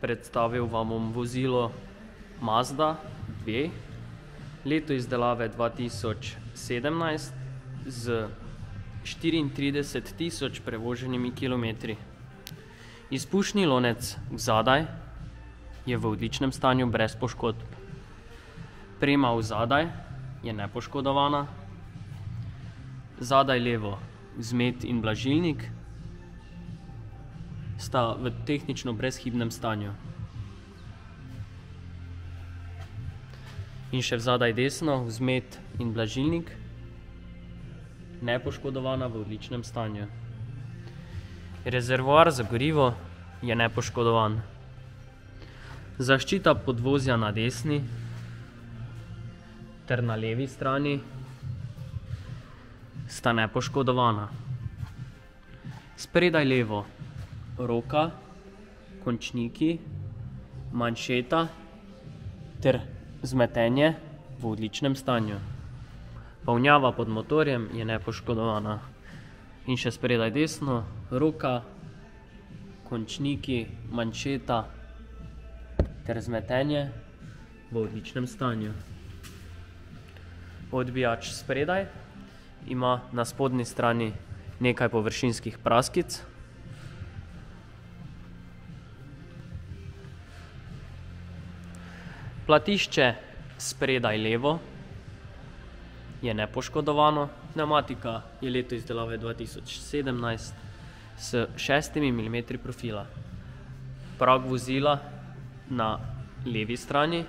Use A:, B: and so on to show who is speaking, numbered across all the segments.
A: Predstavil vam bom vozilo Mazda dve, leto izdelave dva tisoč sedemnajst s štiriintrideset tisoč prevoženimi kilometri. Izpušni lonec zadaj je v odličnem stanju brez poškodb. Prema od zadaj je nepoškodovana. Zadaj levo vzmet in blažilnik sta v tehnično brezhibnem stanju. In še zadaj desno vzmet in blažilnik nepoškodovana, v odličnem stanju. Rezervoar za gorivo je nepoškodovan. Zaščita podvozja na desni ter na levi strani sta nepoškodovana. Spredaj levo roka, končniki, manšeta ter vzmetenje v odličnem stanju. Ponjava pod motorjem je nepoškodovana. In še spredaj desno roka, končniki, manšeta ter vzmetenje v odličnem stanju. Odbijač spredaj ima na spodnji strani nekaj površinskih praskic. Platišče spredaj levo je nepoškodovano. Pnevmatika je leto izdelave dva tisoč sedemnajst s šestimi milimetri profila. Prag vozila na levi strani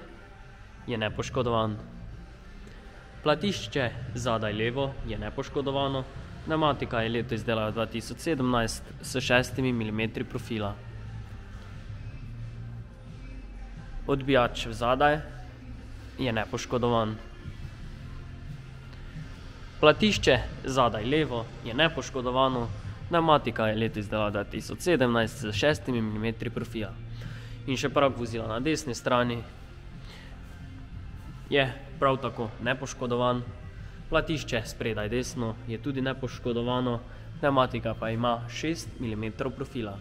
A: je nepoškodovan. Platišče zadaj levo je nepoškodovano. Pnevmatika je leto tisoč sedemnajst s šestimi milimetri profila. Odbijač zadaj je nepoškodovan. Platišče zadaj levo je nepoškodovano. Pnevmatika je dva tisoč sedemnajst s šestimi milimetri profila. In še prag vozila na desni strani je prav tako nepoškodovan. Platišče spredaj desno je tudi nepoškodovano. Pnevmatika pa ima šest milimetrov profila.